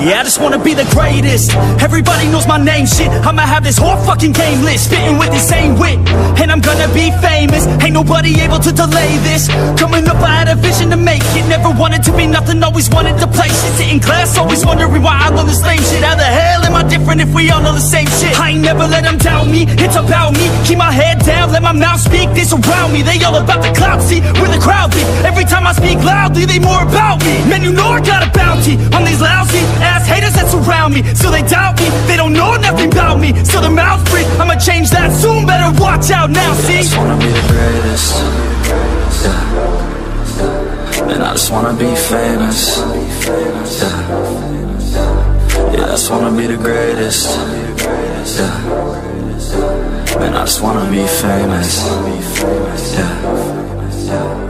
Yeah, I just wanna be the greatest. Everybody knows my name, shit. I'ma have this whole fucking game list Spitting with the same wit. And I'm gonna be famous. Ain't nobody able to delay this. Coming up, I had a vision to make it. Never wanted to be nothing, always wanted to play shit Sitting class, always wondering why I love this lame shit. How the hell Different if we all know the same shit? I ain't never let them doubt me, it's about me. Keep my head down, let my mouth speak. This around me, they all about the clout, see Where the crowd Every time I speak loudly, they more about me. Man, you know I got a bounty On these lousy ass haters that surround me. So they doubt me, they don't know nothing about me. So their mouths free, I'ma change that soon. Better watch out now, see? I just wanna be the greatest. Yeah. And I just wanna be famous. Yeah. Yeah, I just wanna be the greatest. Yeah. Man, I just wanna be famous. Yeah.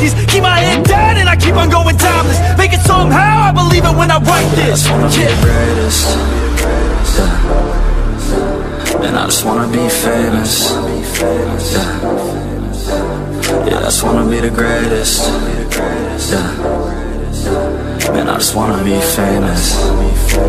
this Keep my head down and I keep on going timeless Make it somehow, I believe it when I write this I just wanna be the greatest. Yeah. And I just wanna be famous. Yeah. Yeah, I just wanna be the greatest. Yeah. Man, I just wanna be famous. Yeah.